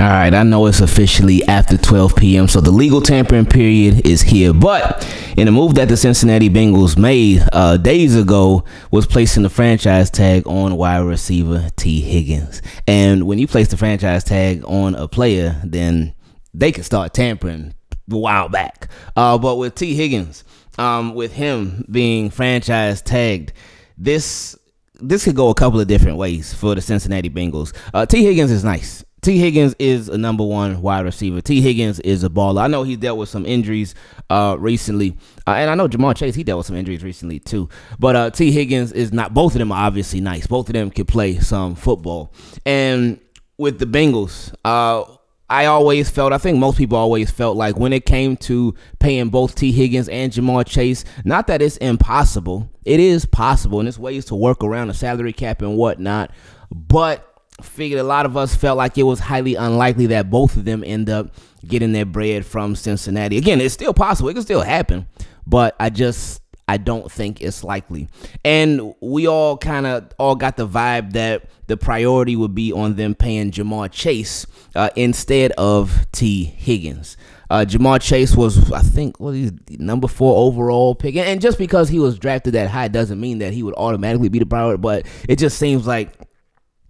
All right, I know it's officially after 12 p.m., so the legal tampering period is here. But in a move that the Cincinnati Bengals made uh, days ago was placing the franchise tag on wide receiver Tee Higgins. And when you place the franchise tag on a player, then they can start tampering a while back. Uh, but with Tee Higgins, um, with him being franchise tagged, this this could go a couple of different ways for the Cincinnati Bengals. Uh, Tee Higgins is nice. Tee Higgins is a number one wide receiver. Tee Higgins is a baller. I know he dealt with some injuries uh, recently, uh, and I know Ja'Marr Chase he dealt with some injuries recently too. But uh, Tee Higgins is not. Both of them are obviously nice. Both of them can play some football. And with the Bengals, uh, I always felt, I think most people always felt like when it came to paying both Tee Higgins and Ja'Marr Chase, not that it's impossible. It is possible, and there's ways to work around the salary cap and whatnot. But figured a lot of us felt like it was highly unlikely that both of them end up getting their bread from Cincinnati. Again, it's still possible. It can still happen, but I just I don't think it's likely. And we all kind of all got the vibe that the priority would be on them paying Ja'Marr Chase uh, instead of Tee Higgins. Uh, Ja'Marr Chase was, I think, what he's number four overall pick, and just because he was drafted that high doesn't mean that he would automatically be the priority. But it just seems like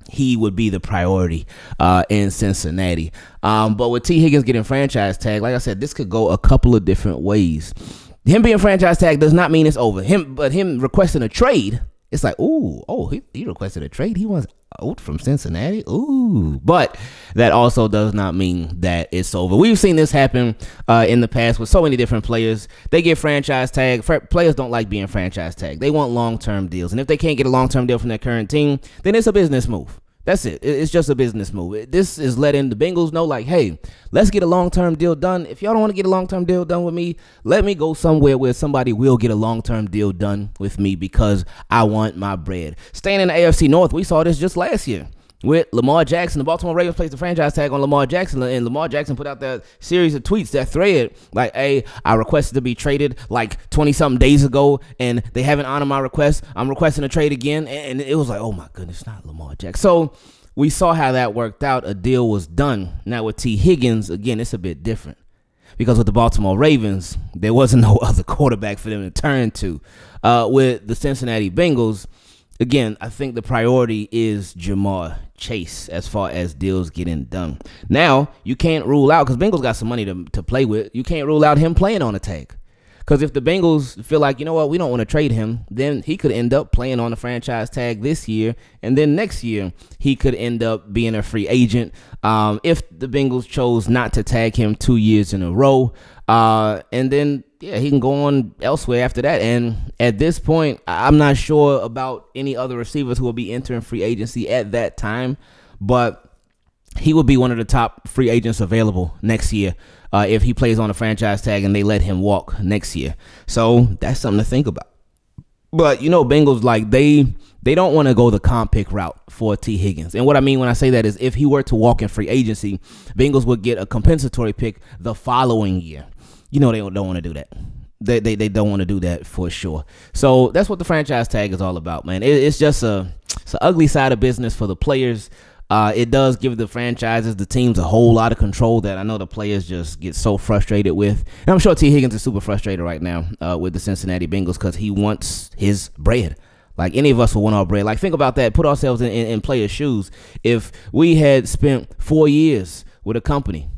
he would be the priority uh, in Cincinnati. Um, but with Tee Higgins getting franchise tag, like I said, this could go a couple of different ways. Him being franchise tag does not mean it's over. Him, but him requesting a trade, it's like, ooh, oh, he, he requested a trade. He wants out from Cincinnati. Ooh, but that also does not mean that it's over. We've seen this happen uh, in the past with so many different players. They get franchise tag. Players don't like being franchise tag. They want long term deals, and if they can't get a long term deal from their current team, then it's a business move. That's it. It's just a business move. This is letting the Bengals know, like, hey, let's get a long term deal done. If y'all don't want to get a long term deal done with me, let me go somewhere where somebody will get a long term deal done with me because I want my bread. Staying in the AFC North, we saw this just last year with Lamar Jackson. The Baltimore Ravens placed the franchise tag on Lamar Jackson, and Lamar Jackson put out that series of tweets, that thread, like, hey, I requested to be traded like 20 something days ago, and they haven't honored my request. I'm requesting a trade again. And it was like, oh my goodness, not Lamar Jackson. So we saw how that worked out. A deal was done. Now with Tee Higgins, again, it's a bit different. Because with the Baltimore Ravens, there wasn't no other quarterback for them to turn to. Uh, with the Cincinnati Bengals, again, I think the priority is Ja'Marr Chase as far as deals getting done. Now, you can't rule out, because Bengals got some money to, to play with, you can't rule out him playing on a tag. Because if the Bengals feel like, you know what, we don't want to trade him, then he could end up playing on the franchise tag this year. And then next year, he could end up being a free agent. Um, if the Bengals chose not to tag him two years in a row. Uh, and then yeah, he can go on elsewhere after that. And at this point, I'm not sure about any other receivers who will be entering free agency at that time, but he will be one of the top free agents available next year uh, if he plays on a franchise tag and they let him walk next year. So that's something to think about. But you know, Bengals like they they don't want to go the comp pick route for Tee Higgins. And what I mean when I say that is if he were to walk in free agency, Bengals would get a compensatory pick the following year you know they don't, don't want to do that. They, they, they don't want to do that for sure. So that's what the franchise tag is all about, man. It, it's just a it's an ugly side of business for the players. Uh, it does give the franchises, the teams, a whole lot of control that I know the players just get so frustrated with. And I'm sure Tee Higgins is super frustrated right now uh, with the Cincinnati Bengals because he wants his bread. Like any of us would want our bread. Like think about that. Put ourselves in, in, in players' shoes. If we had spent four years with a company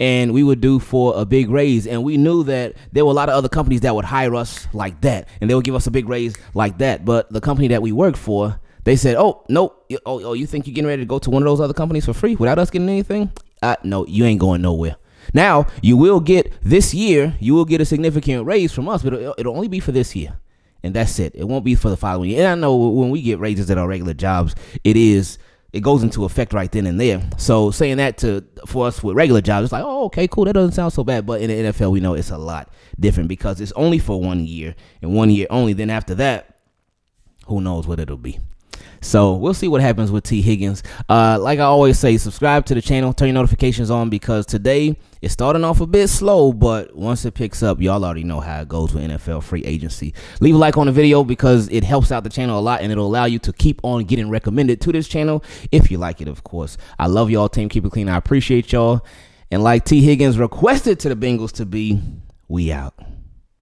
and we would do for a big raise. And we knew that there were a lot of other companies that would hire us like that, and they would give us a big raise like that. But the company that we worked for, they said, "Oh, nope. Oh, oh, you think you're getting ready to go to one of those other companies for free without us getting anything? Uh, no, you ain't going nowhere." Now you will get this year. You will get a significant raise from us, but it'll, it'll only be for this year, and that's it. It won't be for the following year. And I know when we get raises at our regular jobs, it is it goes into effect right then and there. So saying that to for us with regular jobs, it's like, oh, okay, cool. That doesn't sound so bad. But in the NFL, we know it's a lot different because it's only for one year and one year only. Then after that, who knows what it'll be. So we'll see what happens with Tee Higgins. Uh, like I always say, subscribe to the channel, turn your notifications on because today it's starting off a bit slow, but once it picks up, y'all already know how it goes with NFL free agency. Leave a like on the video because it helps out the channel a lot and it'll allow you to keep on getting recommended to this channel if you like it, of course. I love y'all, team. Keep it clean. I appreciate y'all. And like Tee Higgins requested to the Bengals to be, we out.